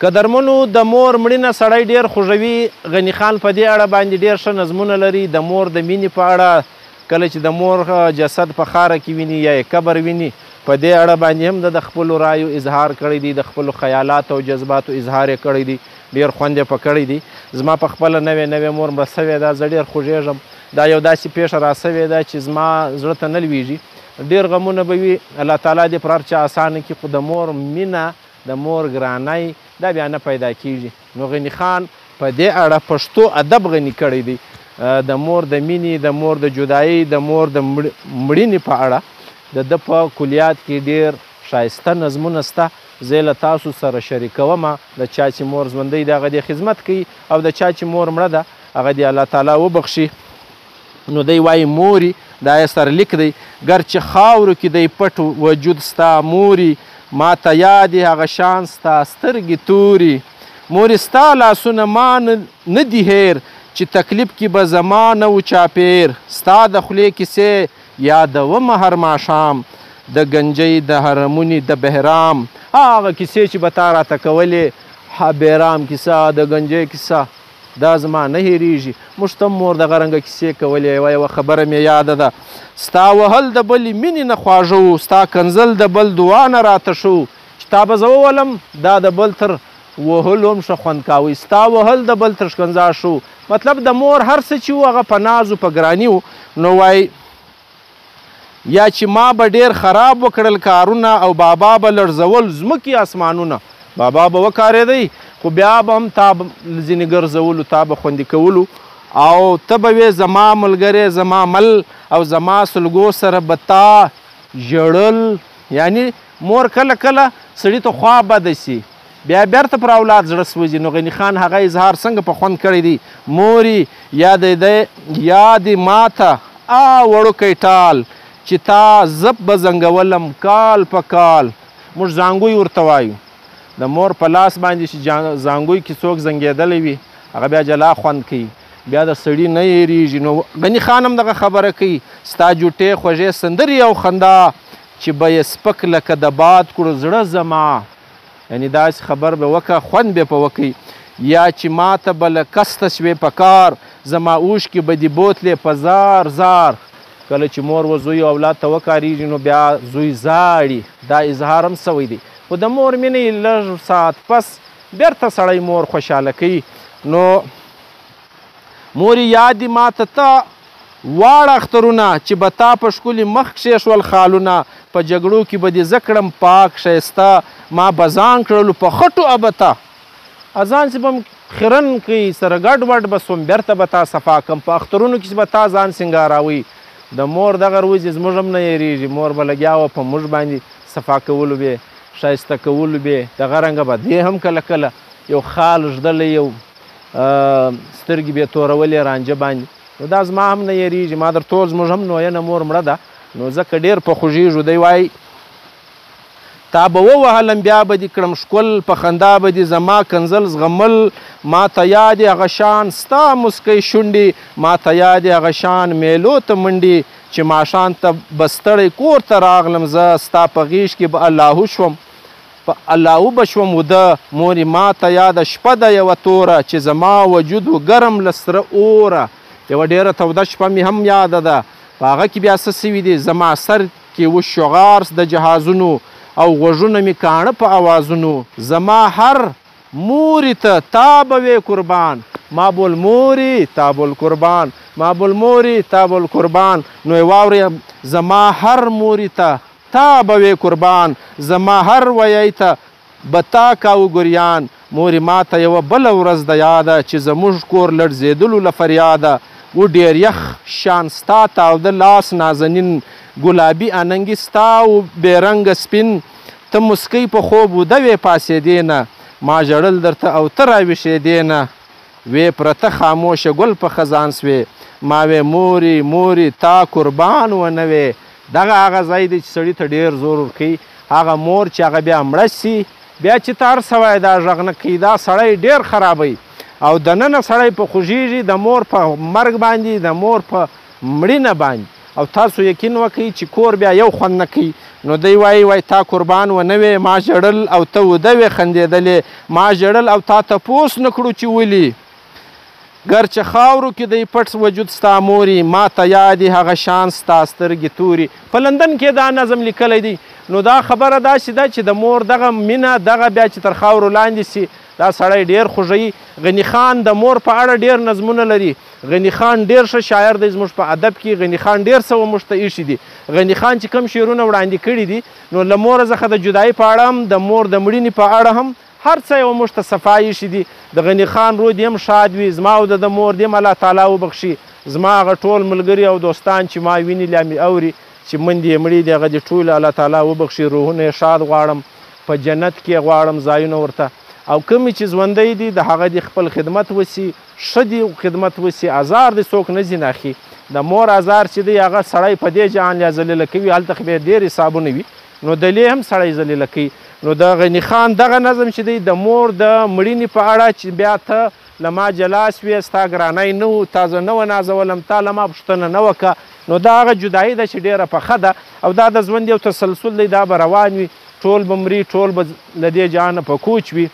قدرمنو د مور مړینه سړی ډیر خوږوي غني خان په دې اړه باندې ډیر ښه نظمونه لري د مور د مینې په اړه کله چې د مور جسد په خاره کې ویني یا یې قبر ویني په دې اړه باندې هم د خپلو رایو اظهار کړی دی د خپلو خیالاتو او جذباتو اظهار یې کړی دی ډیر خوند یې په کړی دی زما په خپله نوې نوې مور مړه شوې ده زه ډیر خوږیږم دا یو داسې پېښه راسوې ده چې زما زړه ته نه لوېږي. ډېر غمونه به وي، الله تعالی دې پر هر چا اسانه کړي، خو د مور مینه، د مور ګرانی دا بیا نه پیدا کېږي. نو غني خان په دې اړه پښتو ادب غني کړی دی، د مور د مینې، د مور د جدایۍ، د مور د مړینې په اړه د ده په کلیات کې ډېر ښایسته نظمونه شته، زه یې له تاسو سره شریکوم، د چا چې مور ژوندۍ ده هغه دې خدمت کوي او د چا چې مور مړه ده هغه دې الله تعالی وبخښي نو دی وایي موري دا یې سرلیک دی ګر چې خاورو کې دی پټ وجود ستا موري ما ته یادې هغه شان ستا سترګې توري موري ستا لاسونه ما نه دي هیر چې تکلیف کې به زما نه و چاپیر ستا د خولې کیسې یادومه هر ماښام د ګنجۍ د حرمونې د بهرام هغه کیسې چې به تا راته کولې ها بهرام کیسه د ګنجۍ کیسه دا زما نه هېرېږي موږ ته مور دغه رنګه کیسې کولې یوه یوه خبره مې یاده ده ستا وهل د بلې مینې نه خواږه وو ستا کنځل د بل دعا نه راته ښه وو چې تا به زه وولم دا د بل تر وهلو هم ښه خوند کاوه ستا وهل د بل تر ښکنځا ښه وو مطلب د مور هر څه چې وو هغه په نازو په ګراني وو نو وایي یا چی ما به ډیر خراب وکړل کارونه او بابا به لړزول ځمکی اسمانونه بابا به وکاریدی خو بیا به هم تا به ځینی ګرځولو تا به خوندی کولو او ته به وې زما ملګری زما مل او زما سلګو سره به تا ژړل یعنی مور کله کله سړی ته خوا بده سی بیا بیرته پر اولاد زړه سوځي نو غني خان هغه اظهار څنګه په خوند کړی دی موري یا دی دی یا دی ماته آ وړوکی ټال چې تا زپ به زنګولم کال په کال موږ زانګوی ورته وایو د مور په لاس باندې چې زانګوی کې څوک زنګېدلی وي هغه بیا جلا خوند کوي بیا د سړي نه یریږي نو غني خان هم دغه خبره کوي ستا جوټې خوږې سندرې او خندا چې به یې سپک لکه د باد کړو زړه زما یعنی داسې خبر به وکه خوند به په وکی یا چې ما ته بل کست شوې په کار زما اوش کې به دی بوتلې په زار زار کله چې مور و زوی اولاد ته وکاریږي نو بیا زوی زاړي دا اظهار هم سوی دی خو د مور مینې لږ ساعت پس بیرته سړی مور خوشاله کوي نو مور یادی ما ته ته واړه اخترونه چې به تا په ښکلي مخ کښې شول خالونه په جګړو کې به دې زه کړم پاک ښايسته ما به ځان کړلو په خټو ابته ځان چې بم خرن کړي سره ګډ وډ به سوم بیرته به تا صفا کم په اخترونو کې چې به تا ځان سنګاراوي د مور دغه روزې زموږ هم نه یریږي مور به لګیا وه په موږ باندې صفا کولو به ښایسته کولو به دغه رنګه به دې هم کله کله یو خال ږدلی یو سترګي بې تورولې رانجه باندې نو دا زما هم نه یریږي ما در ټول زموږ هم نوینه مور مړه ده نو ځکه ډېر په خوږېږو دی وایي تا به ووهلم بیا به دې کړم ښکل په خندا به دې زما کنځل زغمل ما ته یادې هغه شان ستا مسکۍ شونډې ما ته یادې هغه شان میلو ته منډې چې ماښام ته به ستړی کور ته راغلم زه ستا په غېږ کې به الله شوم په الله وبه شوم وده موري ماته ياده شپه ده يوه توره چي زما وجود و ګرم له سره اوره يوه ډيره توده شپه مي هم ياده ده په هغه کي بيا څه سوي دي زما سر کي و شغارس د جهازونو او غوږونه مي کاڼه په اوازونو زما هر موري ته تا به وې قربان ما بول موري تا بول قربان ما بول موري تا بول قربان نو يې واوري زما هر موري ته تا به وې قربان زما هر ويی ته به تا کاوه ګريان مورې ماته يوه بله ورځ د ياده چې زموږ کور لړزيدلو له فرياده و ډيريخ شان ستا تاوده لاس نازنين ګلابي اننګي ستا و بې رنګه سپين ته موسکۍ په خوب وده وې پاسيدې نه ما ژړل درته او ته راويښيدې نه وې پرته خاموشه ګل په خزان سوې ما وې مورې مورې تا قربان ونه وې دغه هغه ځای دی چې سړي ته ډېر زور ورکوي، هغه مور چې هغه بیا مړه شي، بیا چې ته هر څه وایې دا غږ نه کوي، دا سړی ډېر خرابوي او دننه سړی په خوږېږي د مور په مرګ باندې، د مور په مړینه باندې او تاسو یقین وکړئ چې کور بیا یو خوند نه کوي. نو دی وایي، وایي تا قربان ونه وې، ما ژړل او ته اوده وې، خندېدلې، ما ژړل او تا تپوس نه کړو چې ولي؟ ګر چه خاورو کې دی پټ وجود ستا موري ما ته یادي هغه شان ستا سترګې توري په لندن کې دا نظم لیکلی دی نو دا خبره داسې ده چې د مور دغه مینه دغه بیا چې تر خاورو لاندې سي دا سړی ډیر خوږی غنی خان د مور په اړه ډیر نظمونه لري غنی خان ډیر ښه شاعر دی زموږ په ادب کې غنی خان ډیر څه وموږ ته ایښي دي غنی خان چې کم شعرونه وړاندې کړي دي نو له مور څخه د جدایي په اړه هم د مور د مړینې په اړه هم هر څه یو موږ ته صفا ایښي دي. د غني خان روح دې هم ښاد وي، زما او د ده مور دې هم الله تعالی وبخښي. زما هغه ټول ملګري او دوستان چې ما ویني لیا مې اوري چې مندې یې مړې دي هغه دې ټول الله تعالی وبخښي روحونه یې ښاد غواړم په جنت کې یې غواړم ځایونه ورته او کومې چې ژوندی دي د هغه دې خپل خدمت وسي ښه دې خدمت وسي ازار دې څوک نه ځینه اخي د مور ازار چې دی هغه سړی په دې جهان لیا ذلیله کوي هلته خو بیا ډېر حسابونه وي نو دلې هم سړی ذلیله کوي نو د غني خان دغه نظم چې دی د مور د مړینې په اړه چې بیا ته له ما جلا سوې ستا ګرانی نه و تا زه نه ونازولم تا له ما پوښتنه نه وکړه نو دا هغه جدایي ده چې ډېره پخه ده او دا د ژوند یو تسلسل دی دا به روان وي ټول به مري ټول به له دې جهانه په کوچ وي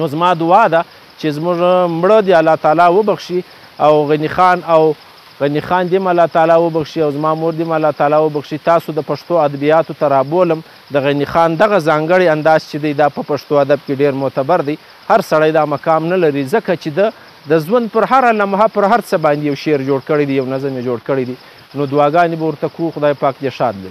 نو زما دعا ده چې زموږ مړه دې الله تعالی وبخشي او غني خان او غني خان دې الله تعالی وبخشي او زما مور دې الله تعالی وبخشي تاسو د پښتو ادبیاتو ته رابولم د غني خان دغه ځانګړی انداز چې دی دا په پښتو ادب کې ډېر معتبر دی، هر سړی دا مقام نه لري، ځکه چې ده د ژوند پر هره لمحه پر هر څه باندې یو شعر جوړ کړی دی، یو نظم یې جوړ کړی دی، نو دعاګانې به ورته کوو، خدای پاک دې ښاد لري.